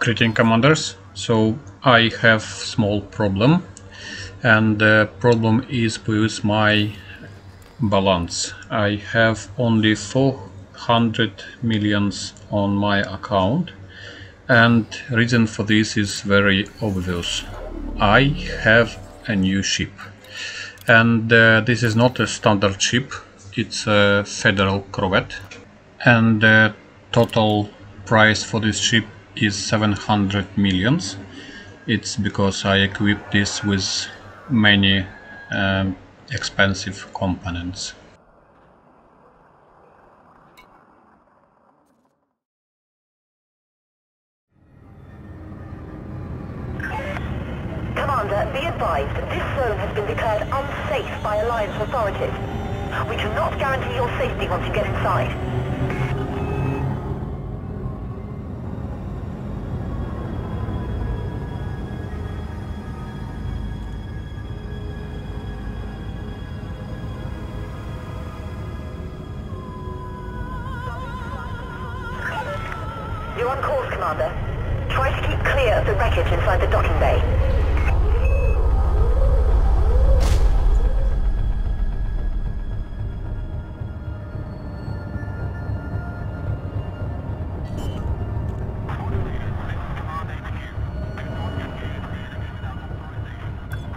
Greeting commanders. So I have small problem and the problem is with my balance. I have only 400 millions on my account and reason for this is very obvious. I have a new ship and uh, this is not a standard ship it's a federal corvette and the total price for this ship is 700 millions it's because I equipped this with many um, expensive components Commander, be advised, this zone has been declared unsafe by Alliance authorities. We cannot guarantee your safety once you get inside. You're on course, Commander. Try to keep clear of the wreckage inside the docking bay.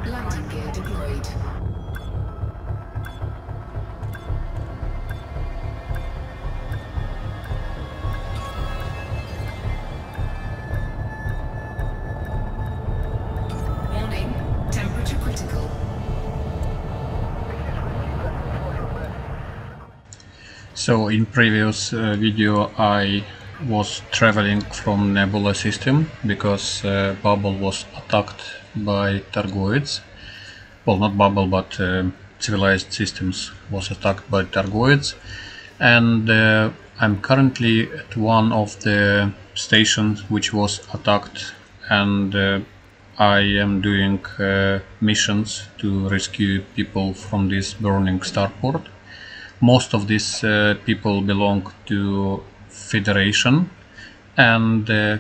Landing gear deployed. So in previous uh, video I was traveling from Nebula system because uh, Bubble was attacked by Thargoids. Well, not Bubble, but uh, civilized systems was attacked by Thargoids. And uh, I'm currently at one of the stations which was attacked and uh, I am doing uh, missions to rescue people from this burning starport most of these uh, people belong to federation. And uh,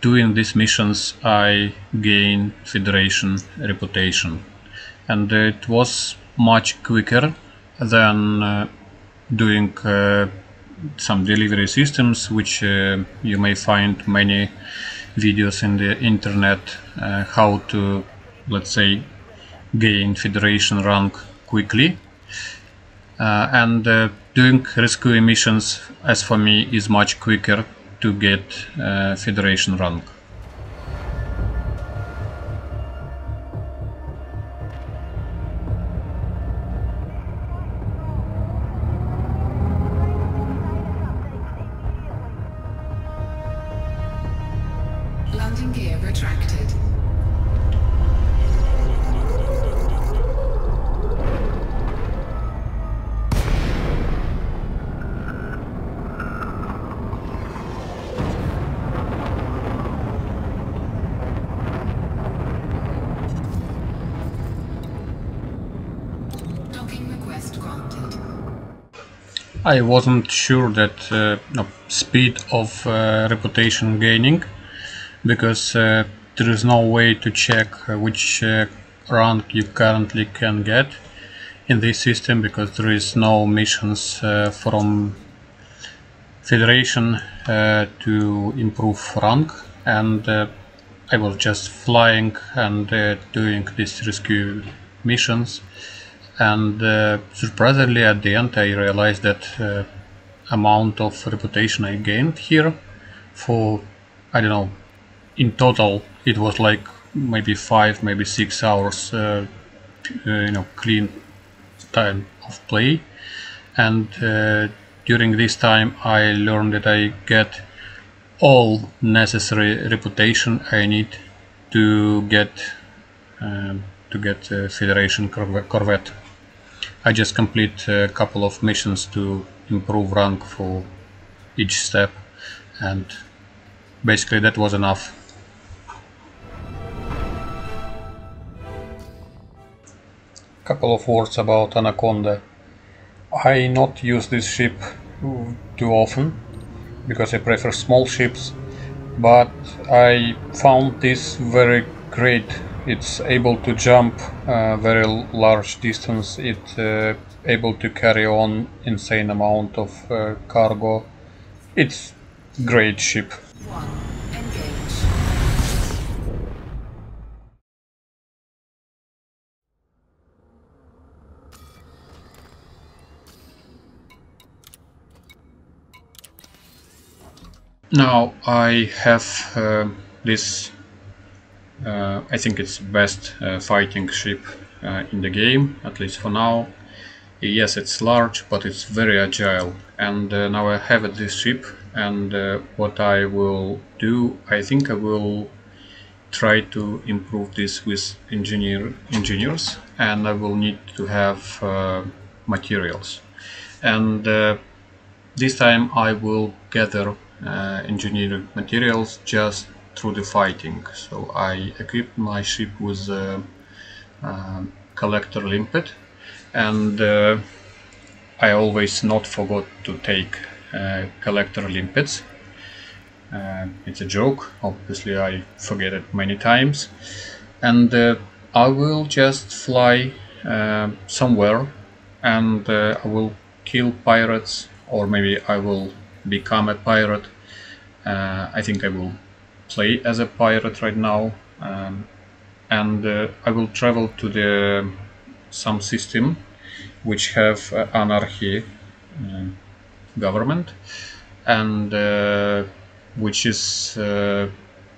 doing these missions i gain federation reputation. And it was much quicker than uh, doing some delivery systems which uh, you may find many videos in the internet uh, how to let's say gain federation rank quickly and uh, doing rescue missions as for me is much quicker to get uh, federation rank Landing gear retracted. I wasn't sure that uh, no, speed of uh, reputation gaining because uh, there is no way to check uh, which uh, rank you currently can get in this system because there is no missions uh, from Federation to improve rank. And I was just flying and doing these rescue missions and uh, surprisingly at the end I realized that uh, amount of reputation I gained here for I don't know in total it was like maybe five maybe six hours uh, uh, you know clean time of play and uh, during this time I learned that I get all necessary reputation I need to get um, to get uh, Federation Corvette. I just complete a couple of missions to improve rank for each step and basically that was enough. Couple of words about Anaconda. I not use this ship too often because I prefer small ships but I found this very great. It's able to jump a very large distance. It's uh, able to carry on insane amount of uh, cargo. It's great ship. Now I have uh, this. Uh, I think it's best uh, fighting ship uh, in the game, at least for now. Yes, it's large, but it's very agile. And uh, now I have this ship, and uh, what I will do, I think I will try to improve this with engineer engineers, and I will need to have materials. And this time I will gather uh, engineering materials just through the fighting. So I equipped my ship with a uh, collector limpet and uh, I always not forgot to take uh, collector limpets. Uh, it's a joke, obviously I forget it many times and uh, I will just fly somewhere and I will kill pirates or maybe I will become a pirate. Uh, I think I will play as a pirate right now, um, and uh, I will travel to the some system which have uh, anarchy uh, government, and uh, which is uh,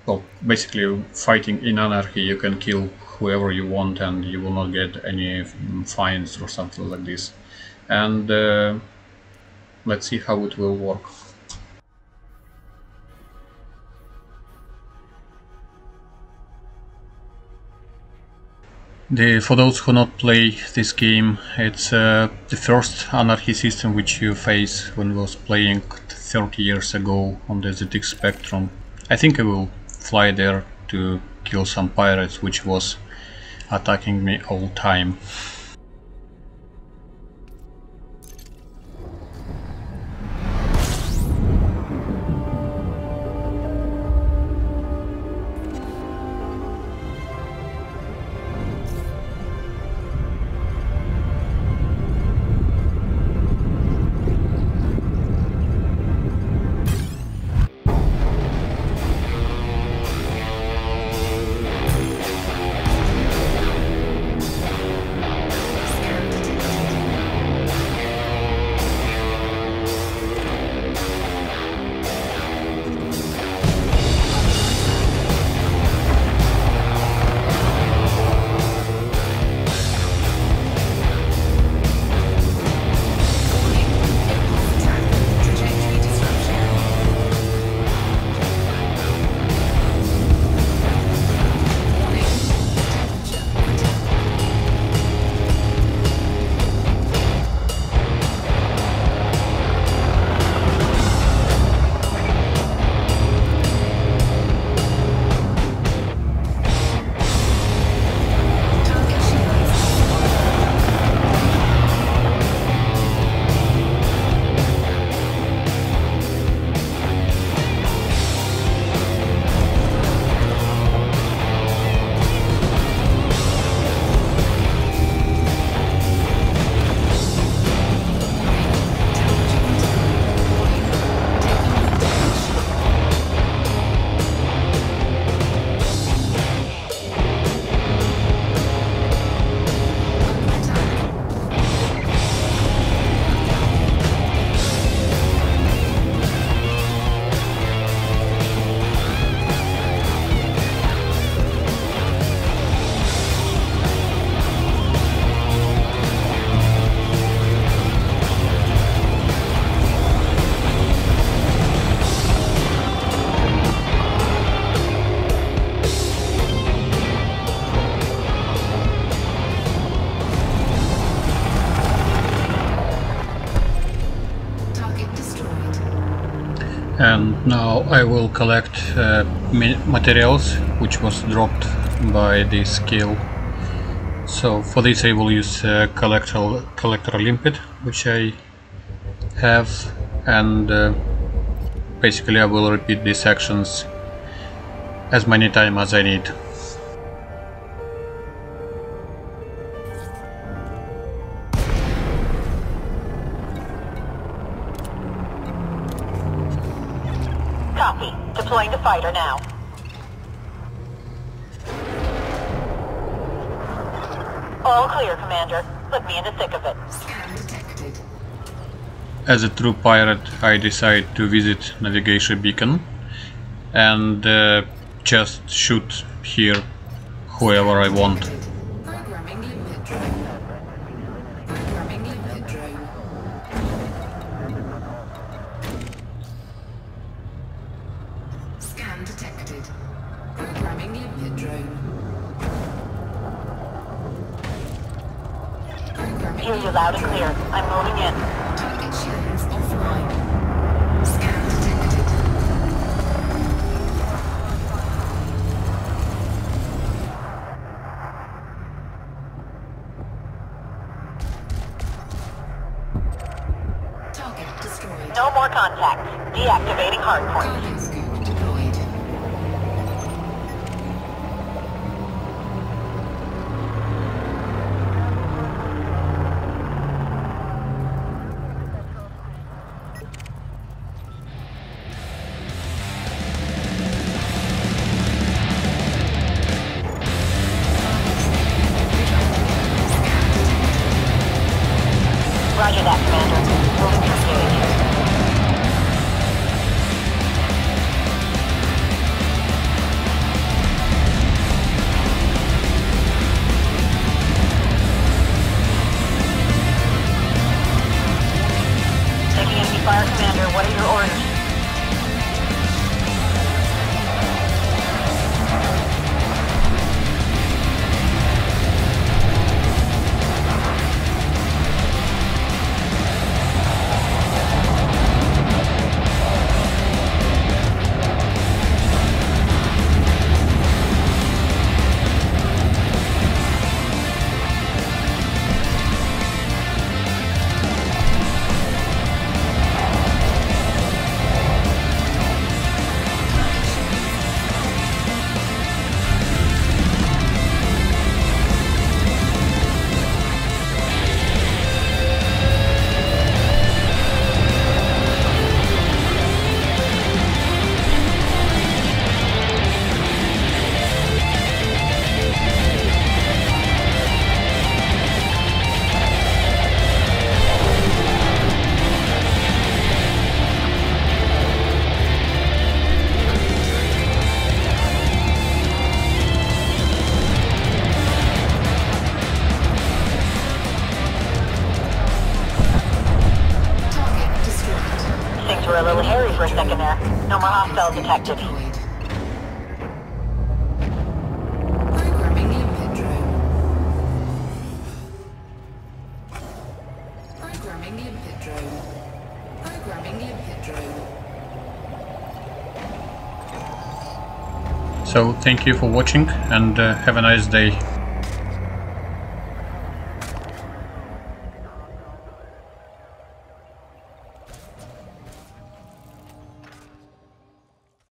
well basically fighting in anarchy. You can kill whoever you want, and you will not get any fines or something like this, and let's see how it will work. The, for those who not play this game, it's uh, the first anarchy system which you face when was playing 30 years ago on the ZX Spectrum. I think I will fly there to kill some pirates which was attacking me all time. Now I will collect uh, materials which was dropped by this skill. so for this I will use uh, collector, collector limpet which I have and uh, basically I will repeat these actions as many times as I need. Now. All clear, Commander. Put me in the thick of it. As a true pirate, I decide to visit navigation beacon and uh, just shoot here whoever I want. Hear you loud and clear. I'm moving in. Target shields offline. Scan detected. Target destroyed. No more contact. Deactivating hardpoint. Roger that, Commander. Moving more detected. Programming limpet drone. Programming limpet drone. Programming limpet drone. So thank you for watching and uh, have a nice day.